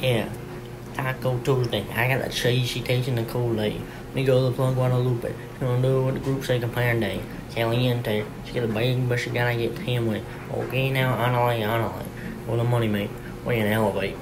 Yeah, Taco Tuesday. I got the cheesy taste tasting the Kool-Aid. Me go to the plug Guadalupe. She don't do what the group say compare day. Caliente. She got a bag, but she gotta get tammy. Okay, now, Anale, Anale. What the money, mate. We in elevate.